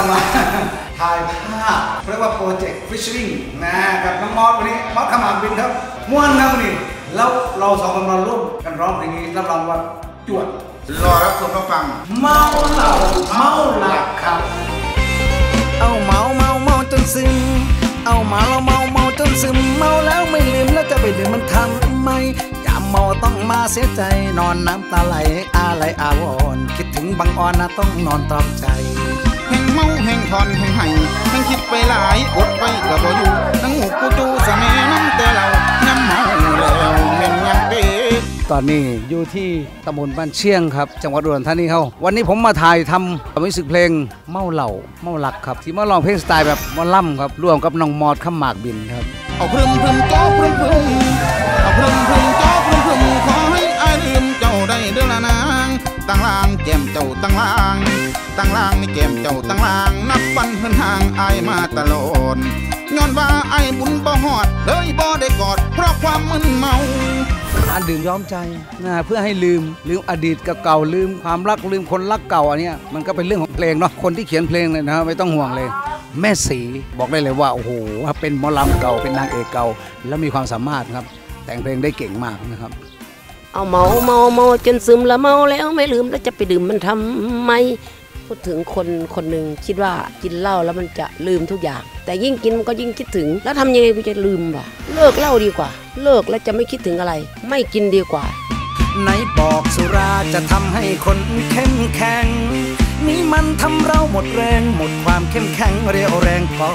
ามาถ่ายภาพเรียกว่าโปรเจกต์ฟิชชิ่งนะกับน้องมอสวันนี้มอสขมาบินครับม้วนนะวันนี้แล้วเราสองคนเราร่วมกันร้องเพลงนี้รับรองว่าจวดรอรับชมรับฟัง เมาเหล่าเมาหลักครับ เอาเมาเมาเมาจนซึม เอามาเราเมาเมาจนซึม เมาแล้วไม่ลืมแล้วจะไปลืมมันทำไมยามเมาต้องมาเสียใจ นอนน้ำตาไหลอาไหลอาวอนคิดถึงบางอ่อนนะต้องนอนตรอมใจ แห่งเมาแห่งทอนแห่งไห้แห่งคิดไปหลายอดไปก็บ่อยู่นั่งหูกูจูสะแม่น้ำแต่เราน้ำเมาแล้วแม่นยังเด้ตอนนี้อยู่ที่ตำบลบ้านเชียงครับ จังหวัดอุดรธานีเขาวันนี้ผมมาถ่ายทำมิวสิกเพลงเมาเหล่าเมาหลักครับ ที่มาลองเพลงสไตล์แบบหมอล่ำครับร่วมกับน้องมอดข้ามหมากบินครับเอาพรึมพรึมจ้อพรึมพรึม ลางตั้งลางนี่แก้มเจ้าตั้งลางนับวันเพิ่นห่างอายมาตลอดย้อนว่าอายบุญบ่ฮอดเลยบ่ได้กอด เพราะความมึนเมาการดื่มย้อมใจนะเพื่อให้ลืมลืมอดีตเก่าลืมความรักลืมคนรักเก่าอันนี้มันก็เป็นเรื่องของเพลงเนาะคนที่เขียนเพลงเลยนะไม่ต้องห่วงเลย แม่สีบอกได้เลยว่าโอ้โหเป็นหมอลำเก่าเป็นนางเอกเก่า แล้วมีความสามารถครับ แต่งเพลงได้เก่งมากนะครับ เอาเมาเมาเมาจนซึมละเมาแล้วไม่ลืมแล้วจะไปดื่มมันทำไมพูดถึงคนคนหนึ่งคิดว่ากินเหล้าแล้วมันจะลืมทุกอย่าง แต่ยิ่งกินมันก็ยิ่งคิดถึง แล้วทำยังไงกูจะลืมวะเลิกเหล้าดีกว่า เลิกแล้วจะไม่คิดถึงอะไร ไม่กินดีกว่าไหนบอกสุราจะทำให้คนเข้มแข็ง นี่มันทำเราหมดแรงหมดความเข้มแข็งเรียวแรงพอ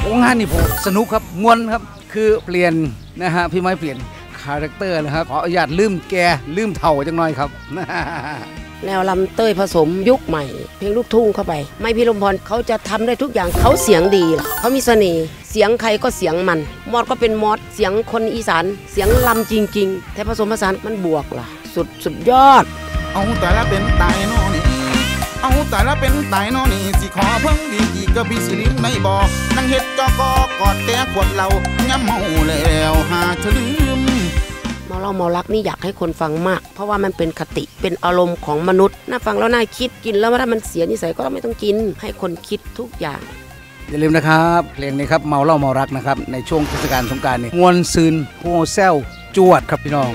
โอ้งานนี่ผมสนุกครับมวนครับ คือเปลี่ยนนะฮะพี่ไม้เปลี่ยน คาแรคเตอร์นะครับขออนุญาตลืมแกลืมเถ่าจังหน่อยครับ แนวลำเต้ยผสมยุคใหม่ เพลงลูกทุ่งเข้าไป ไม่พี่ลมพรเขาจะทำได้ทุกอย่างเขาเสียงดีล่ะเขามีเสน่ห์เสียงใครก็เสียงมัน มอดก็เป็นมอดเสียงคนอีสานเสียงลำจริง ๆ แต่ผสมผสานมันบวกล่ะ สุดสุดยอด เอาแต่ละเป็นตายนอนี่เอาแต่ละเป็นตายนอนี่สิขอเพิ่งดีกี่ก็พี่สิลิมไม่บอกนั่งเฮ็ดจอกอกอดแต่ขวดเราย้ำเมาแล้วหาเธอลืม เมาเล่าเมารักนี่อยากให้คนฟังมาก เพราะว่ามันเป็นคติเป็นอารมณ์ของมนุษย์น่าฟังแล้วน่าคิดกินแล้วถ้ามันเสียนิสัยก็ไม่ต้องกิน ให้คนคิดทุกอย่างอย่าลืมนะครับเพลงนี้ครับเมาเล่าเมารักนะครับในช่วงเทศกาลสงกรารนี่มวนซืนโฮเซลจวดครับพี่น้อง